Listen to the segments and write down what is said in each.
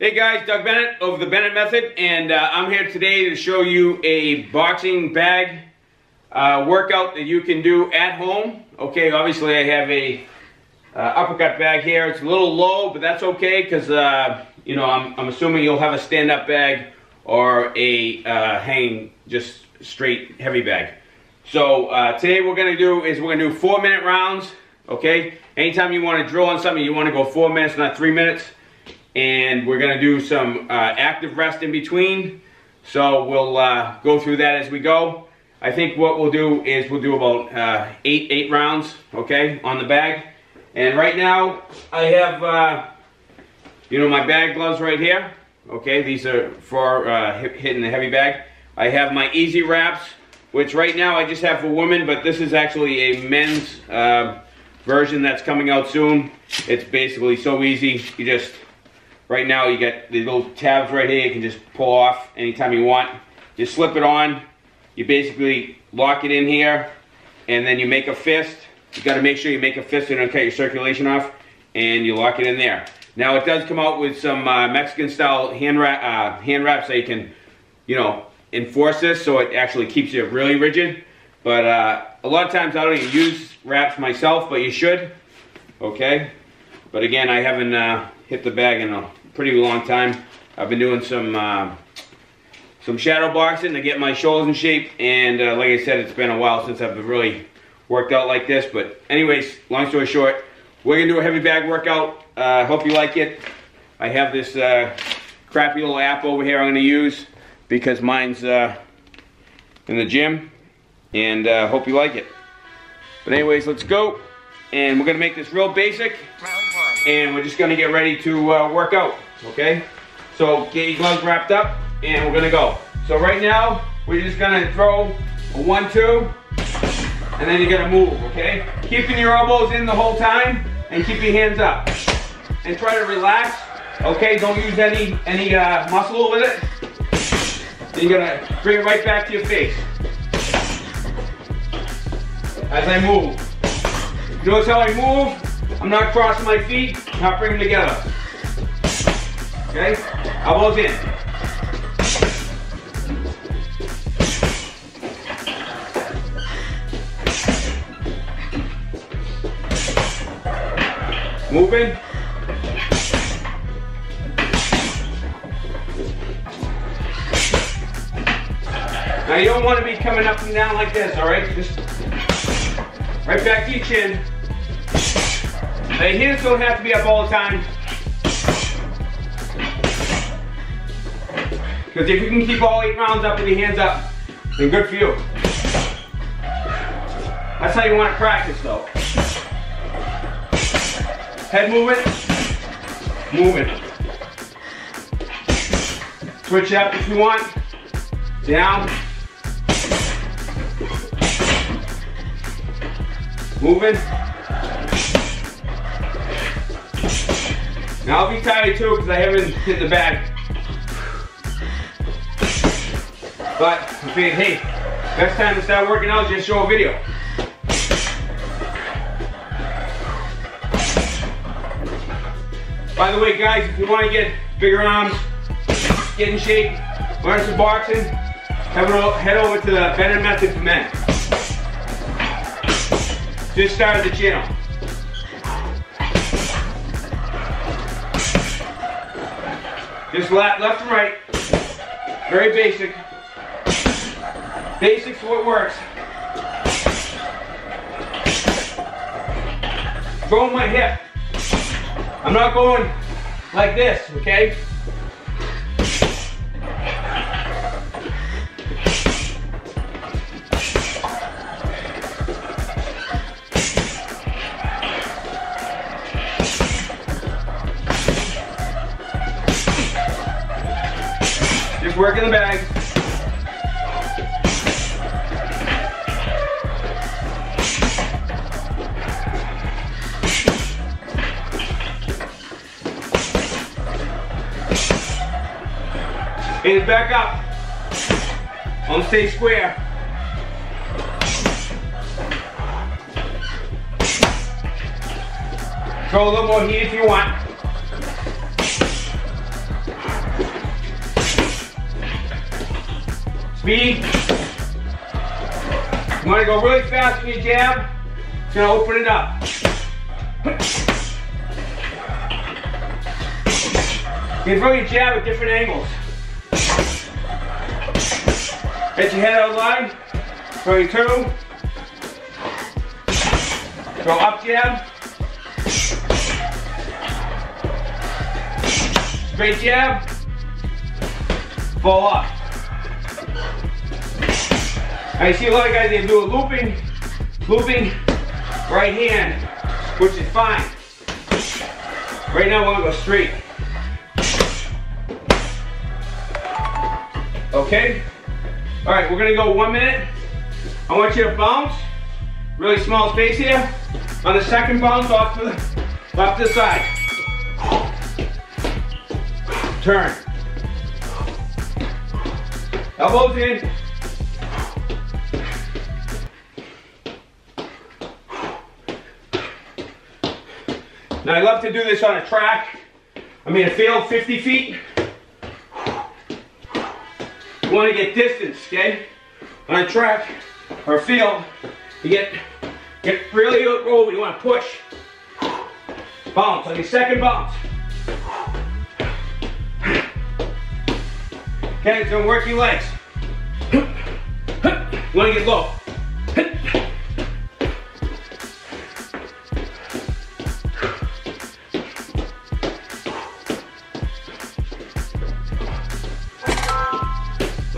Hey guys, Doug Bennett of the Bennett Method, and uh, I'm here today to show you a boxing bag uh, workout that you can do at home. Okay, obviously I have a uh, uppercut bag here. It's a little low, but that's okay because uh, you know I'm, I'm assuming you'll have a stand-up bag or a uh, hanging just straight heavy bag. So uh, today we're gonna do is we're gonna do four minute rounds. Okay, anytime you want to drill on something, you want to go four minutes, not three minutes and we're gonna do some uh, active rest in between. So we'll uh, go through that as we go. I think what we'll do is we'll do about uh, eight, eight rounds, okay, on the bag. And right now, I have, uh, you know, my bag gloves right here. Okay, these are for uh, hitting the heavy bag. I have my Easy Wraps, which right now I just have for women, but this is actually a men's uh, version that's coming out soon. It's basically so easy. You just Right now you got the little tabs right here you can just pull off anytime you want. Just slip it on. You basically lock it in here and then you make a fist. You got to make sure you make a fist and don't cut your circulation off and you lock it in there. Now it does come out with some uh, Mexican style hand, uh, hand wraps so you can, you know, enforce this so it actually keeps you really rigid. But uh, a lot of times I don't even use wraps myself, but you should. Okay. But again, I haven't uh, hit the bag in a pretty long time. I've been doing some uh, some shadow boxing to get my shoulders in shape, and uh, like I said, it's been a while since I've really worked out like this. But anyways, long story short, we're gonna do a heavy bag workout. I uh, hope you like it. I have this uh, crappy little app over here I'm gonna use because mine's uh, in the gym, and uh, hope you like it. But anyways, let's go, and we're gonna make this real basic, and we're just gonna get ready to work out okay? So get your gloves wrapped up and we're gonna go. So right now, we're just gonna throw a one, two, and then you're gonna move, okay? Keeping your elbows in the whole time and keep your hands up. And try to relax, okay? Don't use any, any uh, muscle with it. Then you're gonna bring it right back to your face. As I move. Notice how I move? I'm not crossing my feet, not bringing them together. Okay? Elbows in. Moving. Now you don't want to be coming up and down like this, all right? Just right back to your chin. Your hands don't have to be up all the time. Because if you can keep all eight rounds up with your hands up, then good for you. That's how you want to practice though. Head movement, movement. Switch up if you want. Down. Moving. Now I'll be tired too because I haven't hit the bag. But I figured, hey, best time to start working out just show a video. By the way, guys, if you want to get bigger arms, get in shape, learn some boxing, head over to the Bennett Method for Men. Just started the channel. Just left, left and right. Very basic. Basics what works. Throw my hip. I'm not going like this, okay? Working the bag. back up. On stay square. Throw a little more heat if you want. Speed. You want to go really fast with your jab. It's going to open it up. You can throw your jab at different angles. Get your head out of line. Throw your two. Throw up jab. Straight jab. Fall off. I see a lot of guys, they do a looping, looping right hand, which is fine. Right now, we're gonna go straight. Okay? All right, we're gonna go one minute. I want you to bounce, really small space here. On the second bounce, off to the, off to the side. Turn. Elbows in. Now I love to do this on a track. I mean a field 50 feet. You want to get distance, okay? On a track or field, you get get really over. You want to push. Bounce on your second bounce. Okay, so work your legs. You want to get low.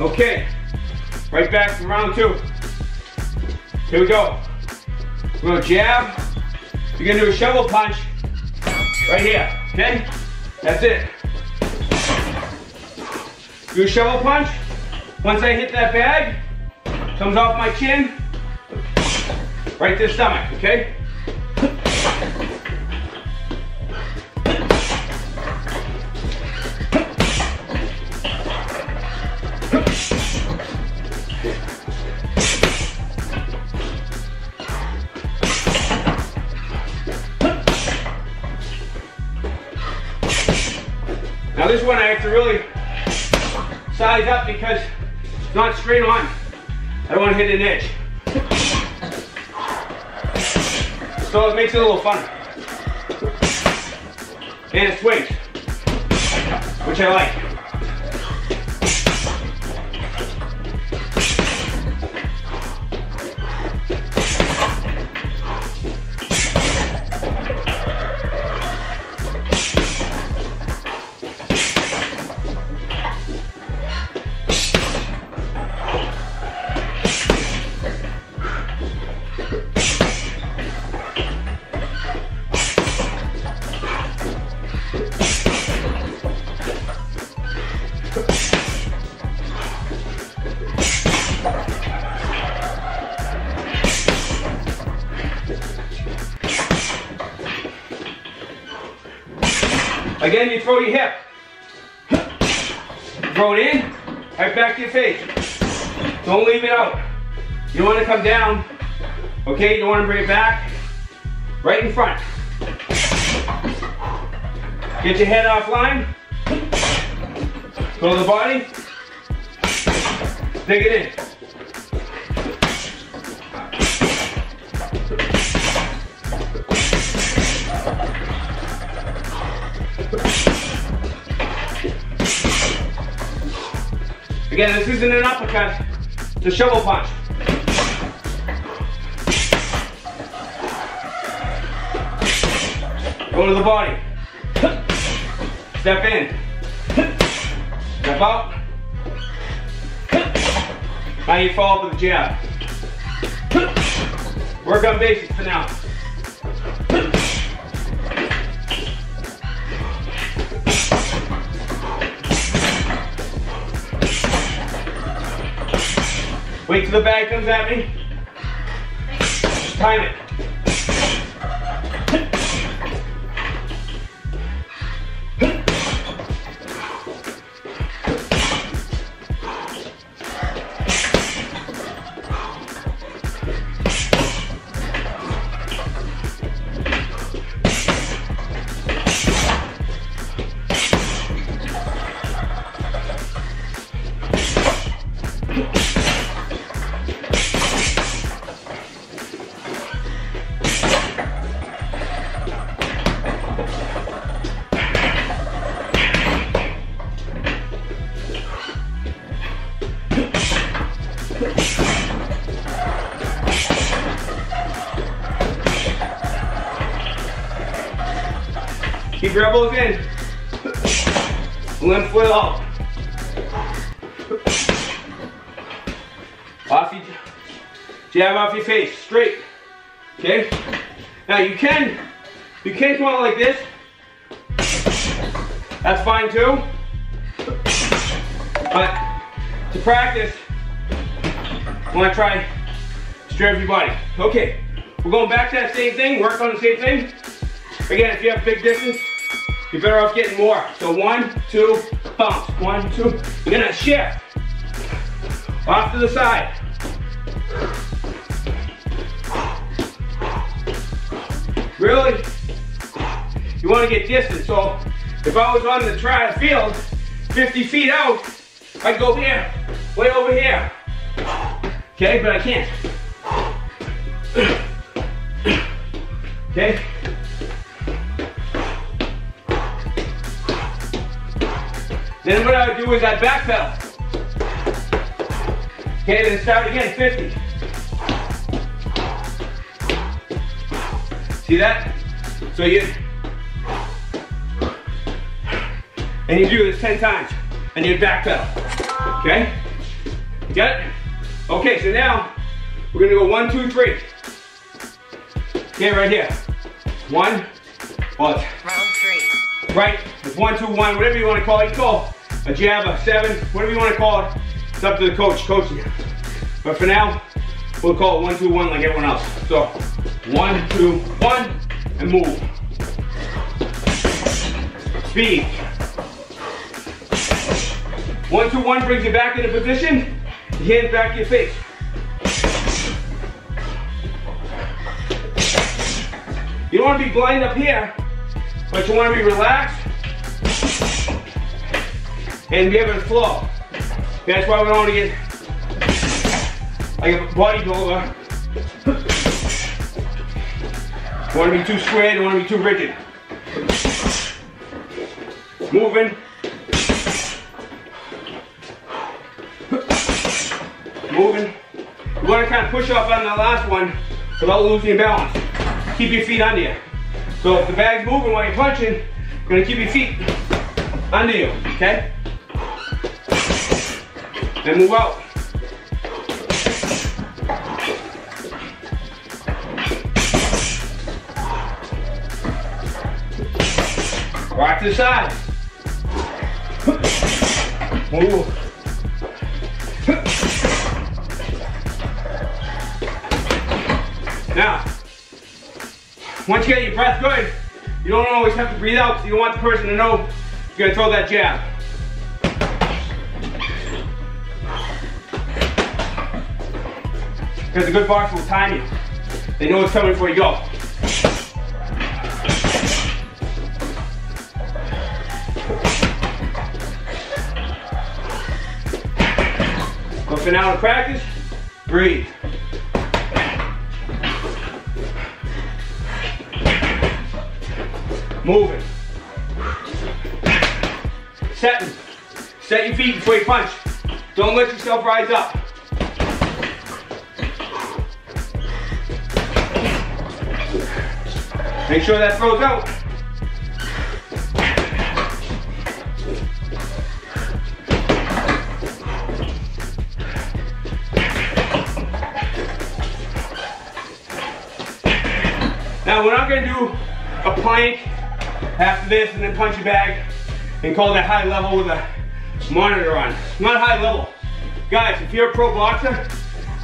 Okay, right back from round two. Here we go. We're gonna jab. You're gonna do a shovel punch right here, okay? That's it. Do a shovel punch. Once I hit that bag, comes off my chin, right to the stomach, okay? Up because it's not straight on. I don't want to hit an edge. So it makes it a little fun. And it swings, which I like. You throw your hip. Throw it in, right back to your face. Don't leave it out. You want to come down, okay? You want to bring it back, right in front. Get your head off line. Go to the body. Dig it in. Again, this isn't an uppercut, it's a shovel punch. Go to the body. Step in. Step out. Now you follow with the jab. Work on basics for now. Wait till the bag comes at me. Time it. Keep your elbows in. Limp foot out. Off your jab off your face, straight. Okay? Now you can, you can come out like this. That's fine too. But to practice, I want to try straight your body. Okay, we're going back to that same thing, work on the same thing. Again, if you have big distance, you're better off getting more. So one, two, bounce. One, two. You're gonna shift. Off to the side. Really, you wanna get distance. So if I was on the trial field, 50 feet out, I'd go here, way over here. Okay, but I can't. Okay? Then what I would do is I'd backpedal. Okay, then start again, 50. See that? So you, and you do this 10 times, and you backpedal. Okay? You got it? Okay, so now we're gonna go one, two, three. Okay, right here. One, well, Round three. right, it's one, two, one, whatever you want to call it. You call a jab, a seven, whatever you want to call it. It's up to the coach coaching you. But for now, we'll call it one, two, one like everyone else. So, one, two, one, and move. Speed. One, two, one brings you back into position. Hands back to your face. You don't want to be blind up here, but you want to be relaxed and be able to flow. That's why we don't want to get like a bodybuilder. Want to be too square, don't want to be too rigid. Moving. Moving. You want to kind of push off on the last one without losing balance keep your feet under you. So if the bag's moving while you're punching, you're gonna keep your feet under you, okay? Then move out. Rock to the side. Move. Now, once you get your breath good, you don't always have to breathe out because you don't want the person to know you're gonna throw that jab. Because a good boxer will time you. They know it's coming before you go. But for now to practice, breathe. Moving. Setting. Set your feet before you punch. Don't let yourself rise up. Make sure that throws out. Now we're not gonna do a plank after this and then punch your bag and call that high level with a monitor on. Not high level. Guys, if you're a pro boxer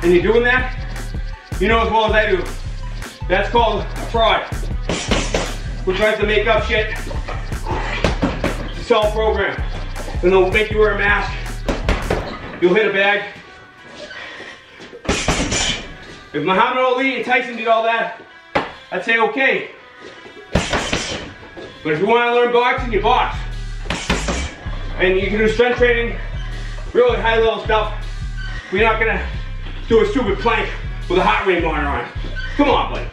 and you're doing that, you know as well as I do. That's called a fraud. Who tries to make up shit to sell a program. And they'll make you wear a mask. You'll hit a bag. If Muhammad Ali and Tyson did all that, I'd say okay. But if you want to learn boxing, you box. And you can do strength training, really high level stuff. We're not gonna do a stupid plank with a heart rate monitor on. Come on, buddy.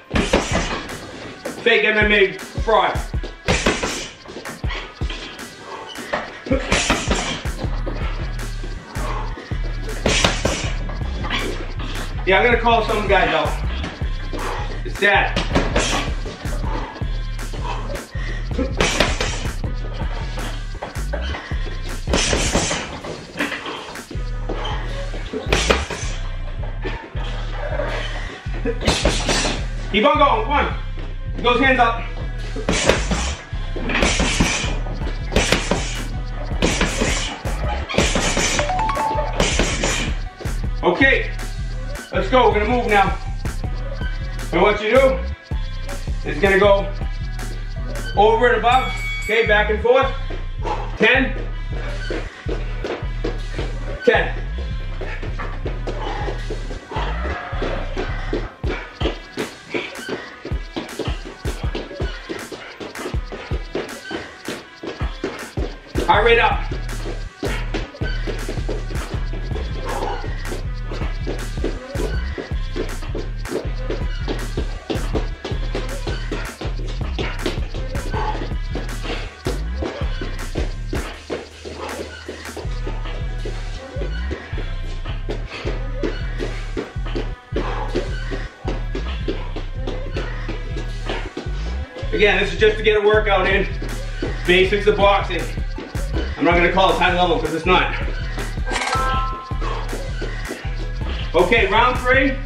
Fake MMA fry. Yeah, I'm gonna call some guy out. It's that. Keep on going. One. Those hands up. Okay, let's go. We're gonna move now. And what you do is gonna go over and above, okay, back and forth. 10, 10. Again, this is just to get a workout in. Basics of boxing. I'm not gonna call it high level because it's not. Okay, round three.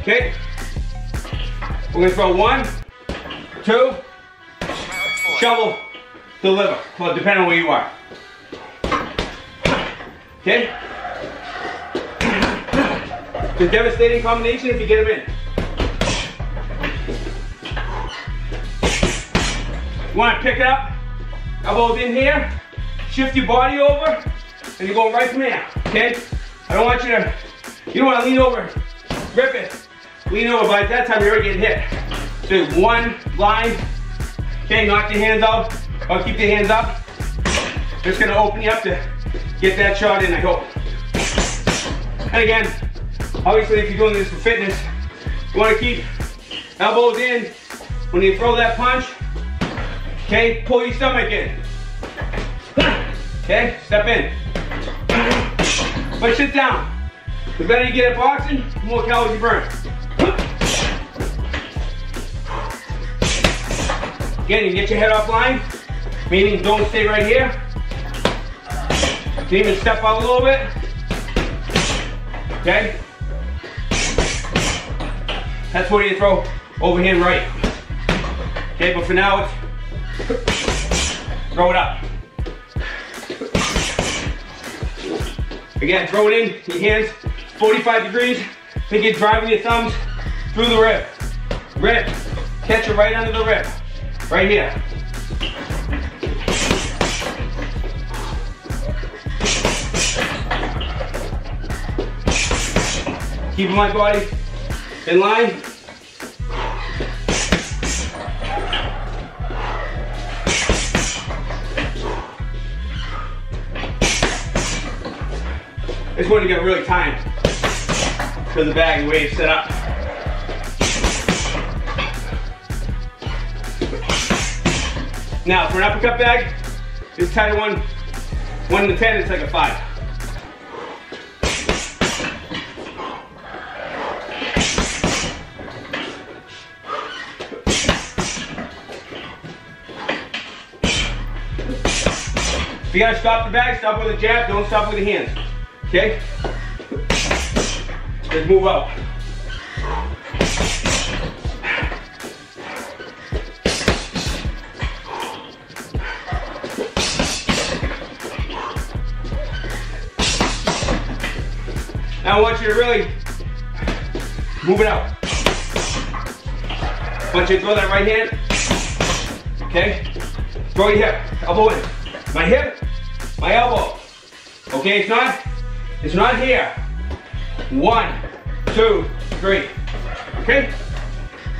Okay. We're gonna throw one, two, shovel, deliver. Well, depending on where you are. Okay? It's a devastating combination if you get them in. Want to pick it up, elbows in here, shift your body over, and you're going right from there, okay? I don't want you to, you don't want to lean over, rip it, lean over, by that time you're already getting hit. So one line, okay, knock your hands out, or keep your hands up. Just gonna open you up to get that shot in, I hope. And again, obviously if you're doing this for fitness, you wanna keep elbows in when you throw that punch, Okay, pull your stomach in. Okay, step in. But sit down. The better you get at boxing, the more calories you burn. Again, you get your head offline, meaning don't stay right here. You can even step out a little bit. Okay? That's where you throw overhand right. Okay, but for now it's Throw it up. Again, throw it in, your hands, 45 degrees. Think you're driving your thumbs through the rib. Rib. Catch it right under the rib. Right here. Keeping my body in line. It's going to get really timed for the bag, the way it's set up. Now, for an uppercut bag, this tight one, one to 10, it's like a five. If you gotta stop the bag, stop with a jab, don't stop with the hands. Okay? Let's move out. Now I want you to really move it out. I want you to throw that right hand. Okay? Throw your hip, elbow in. My hip, my elbow. Okay, it's not it's not here. One, two, three. Okay?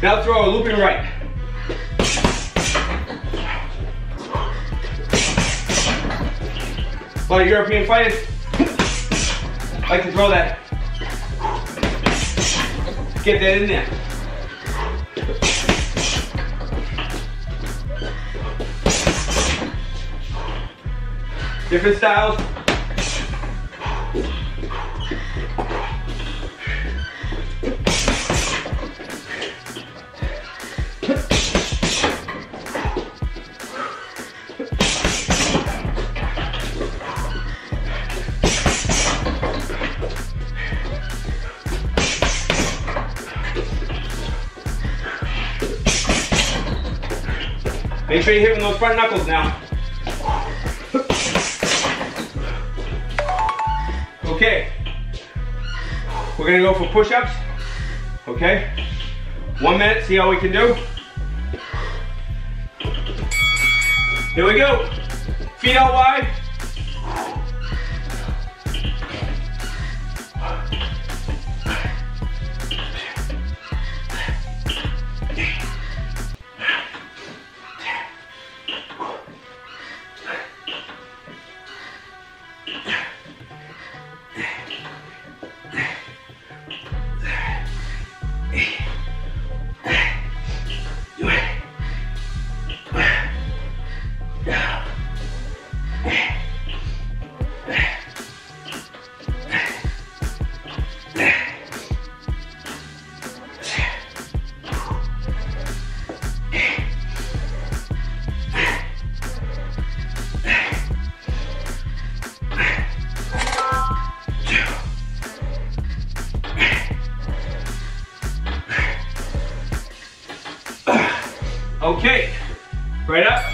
Now throw a looping right. A lot of European fighters like to throw that. Get that in there. Different styles, Make sure you're hitting those front knuckles now. Okay. We're gonna go for push-ups. Okay. One minute, see how we can do. Here we go. Feet out wide. Okay, right up.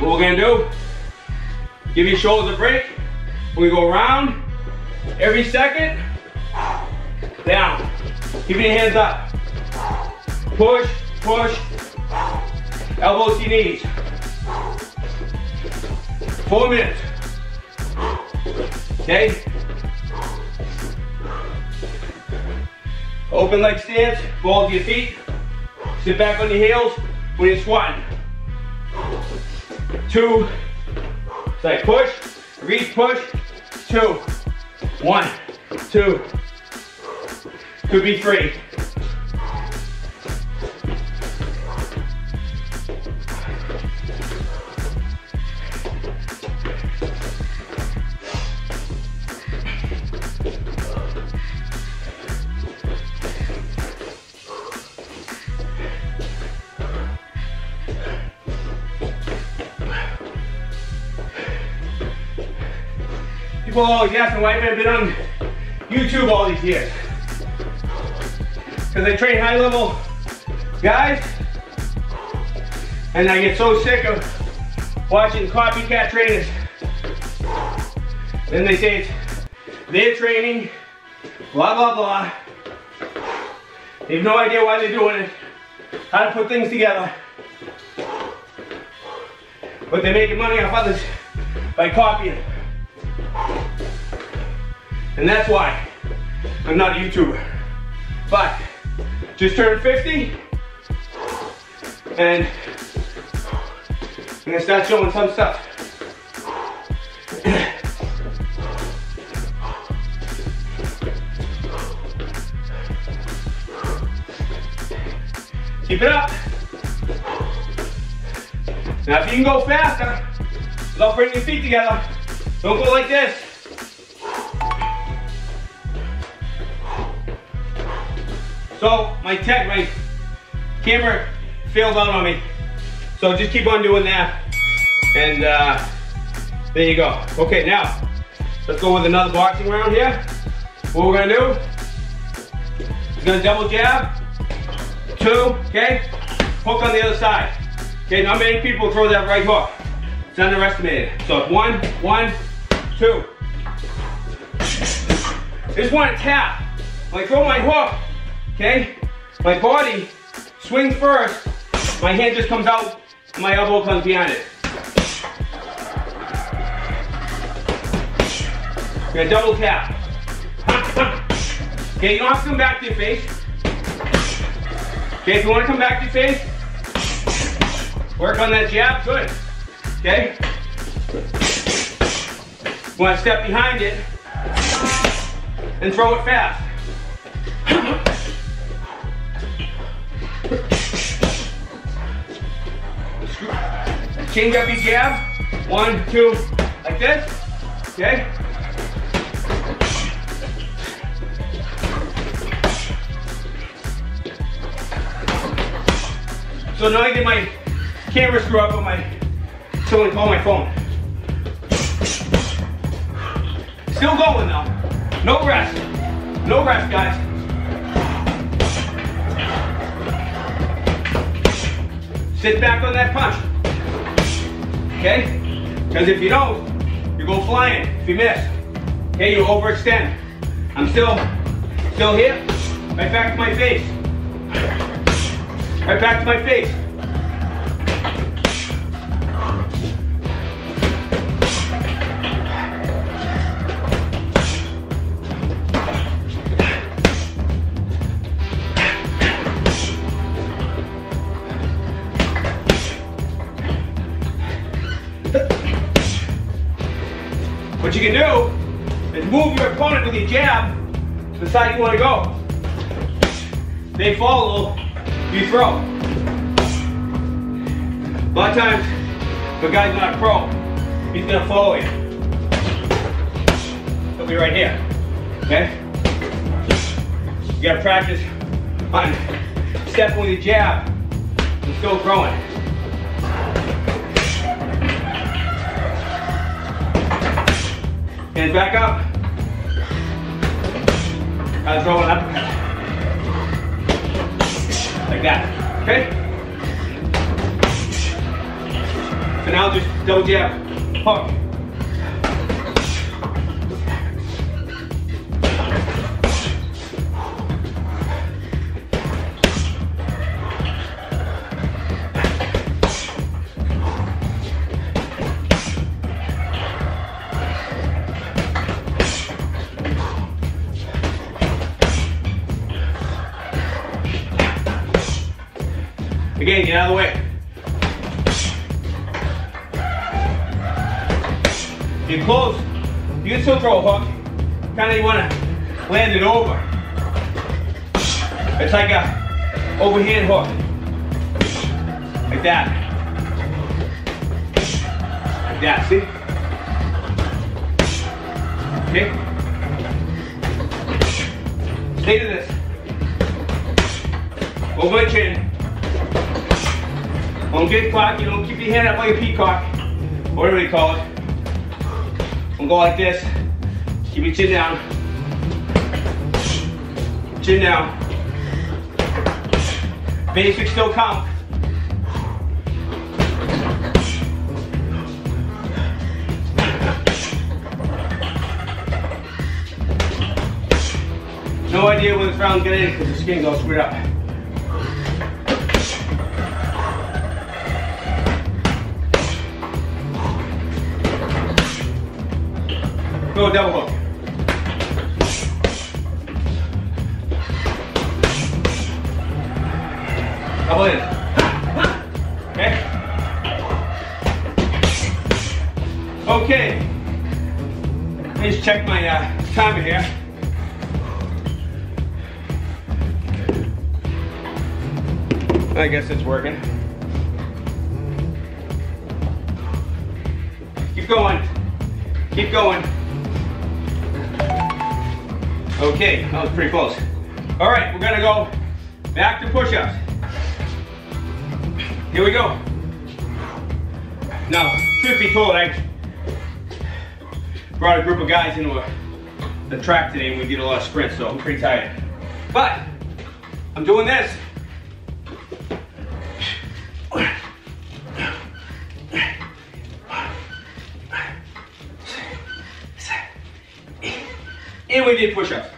What we're gonna do, give your shoulders a break. We go around every second, down. Keep your hands up. Push, push, elbows to knees. Four minutes. Okay? Open leg stance, ball to your feet. Sit back on your heels when you're squatting. Two, like push, reach, push, two, one, two, could be three. Always me why I haven't been on YouTube all these years. Because I train high level guys, and I get so sick of watching copycat trainers. Then they say it's their training, blah, blah, blah. They have no idea why they're doing it, how to put things together. But they're making money off others by copying. And that's why I'm not a YouTuber. But just turned 50 and I'm gonna start showing some stuff. Keep it up. Now if you can go faster, without bringing your feet together, don't go like this. So my tech, my camera failed out on me. So just keep on doing that. And uh, there you go. Okay, now let's go with another boxing round here. What we're gonna do is gonna double jab, two, okay? Hook on the other side. Okay, not many people throw that right hook. It's underestimated. So one, one, two. Just want to tap. I throw my hook, okay, my body swings first, my hand just comes out, my elbow comes behind it. Gonna double tap. Okay, you don't have to come back to your face. Okay, if you want to come back to your face, work on that jab, good. Okay? You want to step behind it and throw it fast. Change up your jab. One, two, like this. Okay? So now I get my camera screw up on my, someone call my phone. Still going though. No rest. No rest, guys. Sit back on that punch. okay? Because if you don't, you go flying if you miss. Okay, you overextend. I'm still, still here, right back to my face. Right back to my face. With your jab to the side you want to go. They follow, you throw. A lot of times, if a guy's not a pro, he's gonna follow you. He'll be right here, okay? You gotta practice on stepping with your jab and still throwing. Hands back up. I throw it up. Like that. Okay? And now just double jab. Hook. You throw hook. Kind of you want to land it over. It's like a overhand hook. Like that. Like that, see? Okay? Stay to this. Over the chin. Don't get cocky, don't keep your hand up like a peacock. Whatever they call it. Don't go like this. Keep your chin down. Chin down. Basics still count. No idea when this round in because the skin goes screwed up. Go double hook. Timer here. I guess it's working. Keep going. Keep going. Okay, that was pretty close. All right, we're gonna go back to push-ups. Here we go. Now, truth be told, I brought a group of guys into a, the track today and we did a lot of sprints, so I'm pretty tired. But, I'm doing this. And we did push-ups.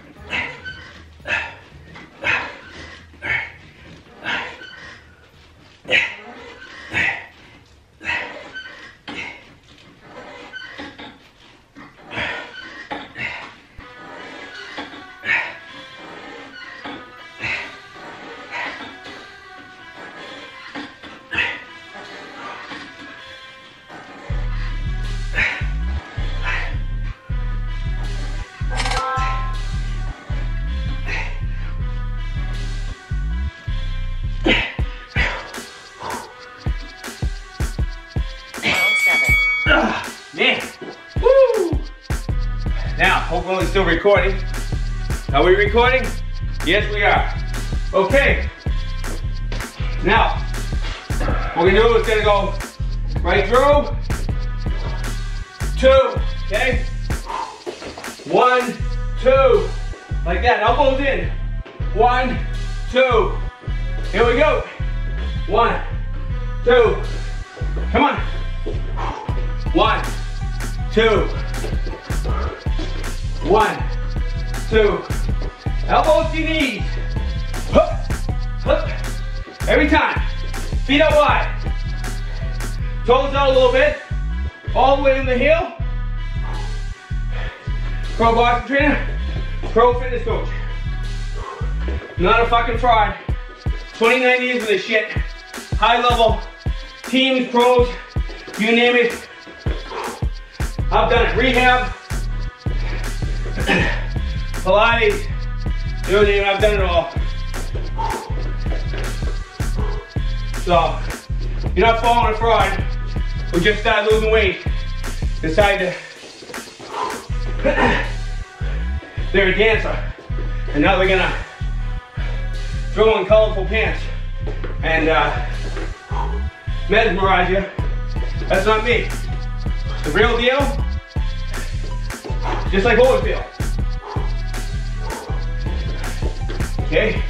Recording. Are we recording? Yes, we are. Okay. Now, what we're gonna do is gonna go right through. Two, okay? One, two. Like that, elbows in. One, two. Here we go. One, two. Come on. One, two, one, two. Elbows to knees. Hup, hup. Every time. Feet out wide. Toes out a little bit. All the way in the heel. Pro boxing trainer. Pro fitness coach. Not a fucking fraud. 29 years of this shit. High level. Teams, pros, you name it. I've done it. Rehab. Pilates. Name it. I've done it all. So, you're not falling a fraud. We just started losing weight. Decide to. they're a dancer. And now they're gonna throw in colorful pants and uh, mesmerize you. That's not me. The real deal, just like Holyfield. Okay?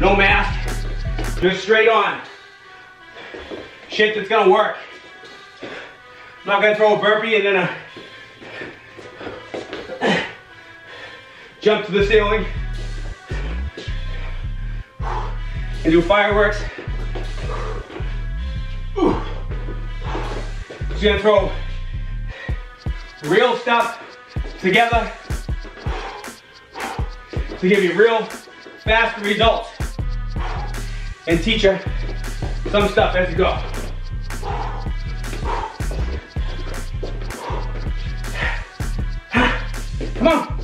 No mask, just straight on. Shit that's gonna work. I'm not gonna throw a burpee and then a jump to the ceiling and do fireworks. Just gonna throw real stuff together to give you real fast results and teach you some stuff as you go. Come on.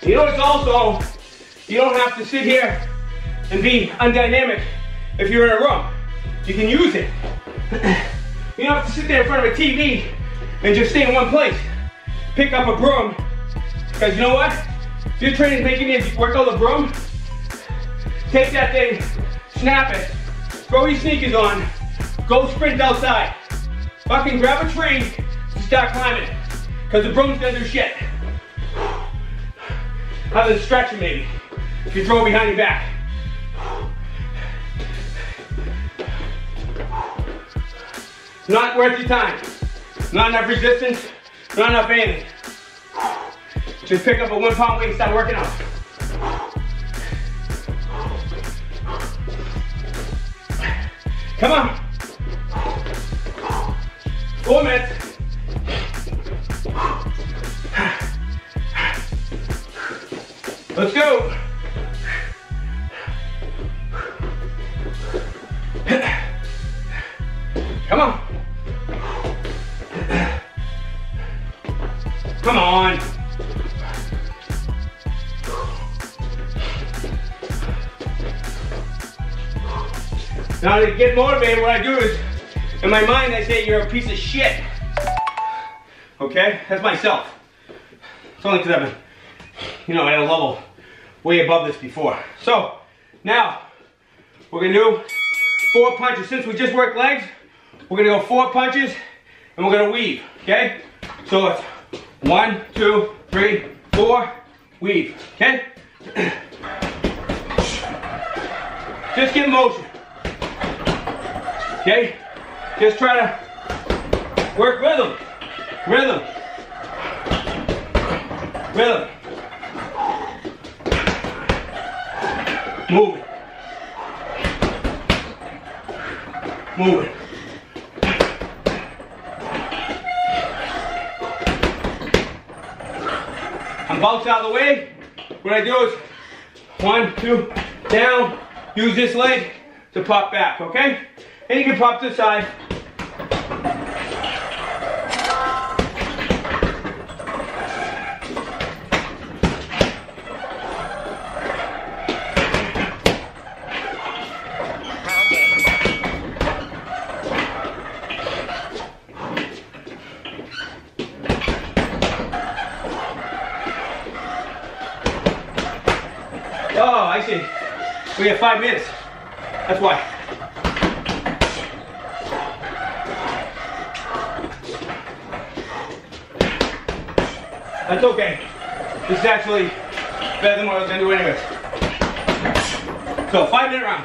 You know it's also, you don't have to sit here and be undynamic if you're in a room. You can use it. You don't have to sit there in front of a TV and just stay in one place. Pick up a broom, because you know what? If your training's making you work on the broom, take that thing, snap it, throw your sneakers on, go sprint outside. Fucking grab a tree and start climbing. Because the broom's gonna do shit. Other than stretching maybe. If you throw behind your back. Not worth your time. Not enough resistance, not enough anything. Just pick up a one pound weight and start working out. Come on. Four minutes. Let's go. Come on. Come on. Now to get motivated, what I do is, in my mind, I say, you're a piece of shit. Okay? That's myself. It's only because I've been, you know, at a level way above this before. So, now, we're gonna do four punches. Since we just worked legs, we're gonna go four punches, and we're gonna weave, okay? So it's one, two, three, four, weave, okay? Just get motion. Okay? Just try to work rhythm. Rhythm. Rhythm. Move it. Move it. I'm bounced out of the way. What I do is one, two, down, use this leg to pop back, okay? And you can pop to the side. Oh, I see. We have five minutes. That's why. That's okay. This is actually better than what I was gonna do anyways. So five minute round.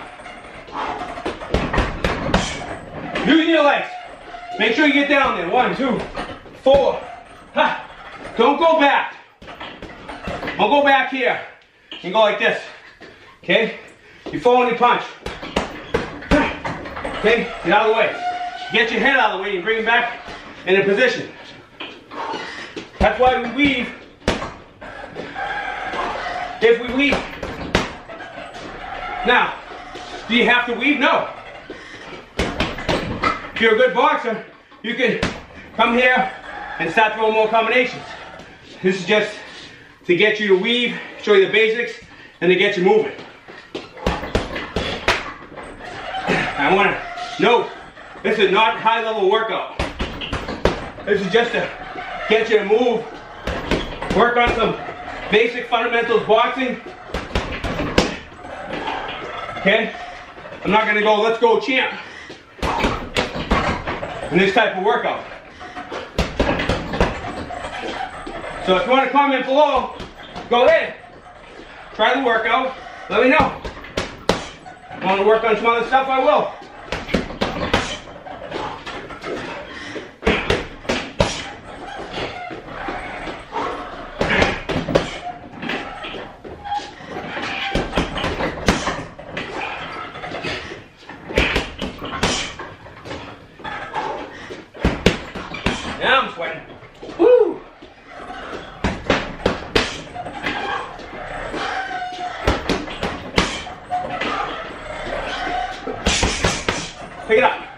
Using your legs. Make sure you get down there. One, two, four. Ha. Don't go back. Don't go back here. You go like this. Okay? You fall and you punch. Okay? Get out of the way. Get your head out of the way and bring it back in a position. That's why we weave. If we weave. Now, do you have to weave? No. If you're a good boxer, you can come here and start throwing more combinations. This is just to get you to weave, show you the basics, and to get you moving. I want to note, this is not high level workout. This is just to get you to move, work on some basic fundamentals boxing. Okay? I'm not gonna go, let's go champ in this type of workout. So if you want to comment below, go ahead. Try the workout. Let me know. Want to work on some other stuff, I will. Now I'm sweating. Woo! Pick it up.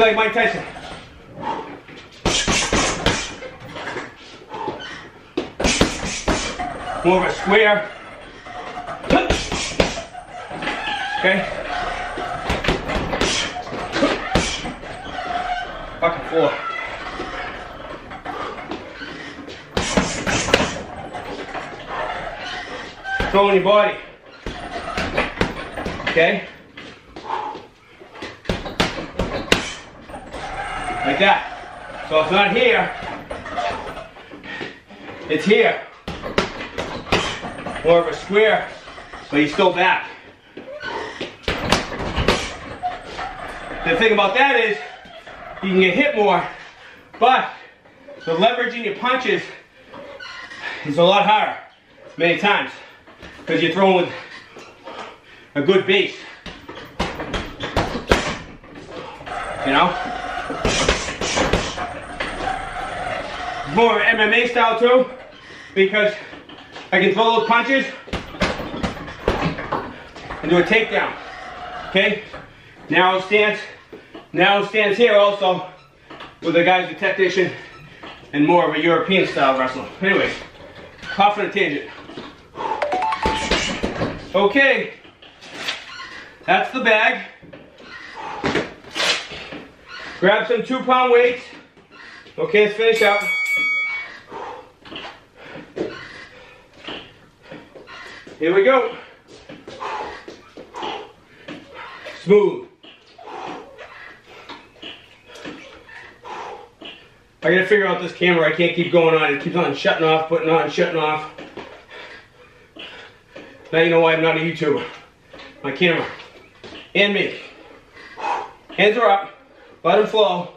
Be like Mike Tyson. More of a square. Okay. Fucking floor. Throwing your body. Okay? That. So it's not here. It's here. More of a square, but you're still back. The thing about that is, you can get hit more, but the leveraging your punches is a lot higher, many times, because you're throwing with a good base. You know? More MMA style too, because I can throw those punches and do a takedown. Okay? Narrow stance. Narrow stance here also with the guy's a technician and more of a European style wrestler. Anyways, off on a tangent. Okay, that's the bag. Grab some two pound weights. Okay, let's finish up. Here we go. Smooth. I gotta figure out this camera. I can't keep going on. It keeps on shutting off, putting on, shutting off. Now you know why I'm not a YouTuber. My camera. And me. Hands are up. Let them flow.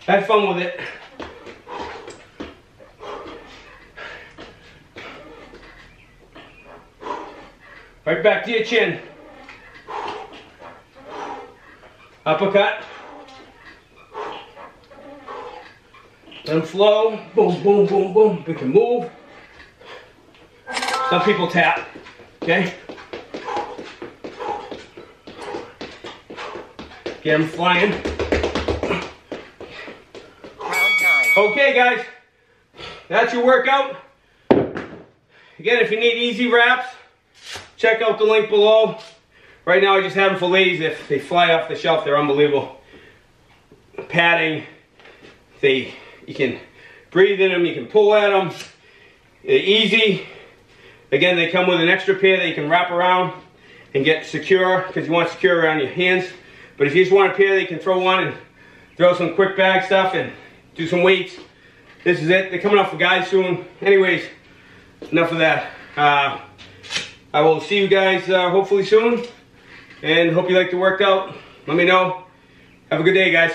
Have fun with it. Right back to your chin. Uppercut. Them flow. Boom, boom, boom, boom. We can move. Some people tap. Okay? Get them flying. Okay, guys. That's your workout. Again, if you need easy wraps, check out the link below. Right now, I just have them for ladies. If they fly off the shelf, they're unbelievable. Padding, they you can breathe in them, you can pull at them. They're easy. Again, they come with an extra pair that you can wrap around and get secure because you want secure around your hands. But if you just want a pair that you can throw on and throw some quick bag stuff and do some weights. This is it. They're coming out for guys soon. Anyways, enough of that. Uh, I will see you guys uh, hopefully soon. And hope you like the workout. Let me know. Have a good day, guys.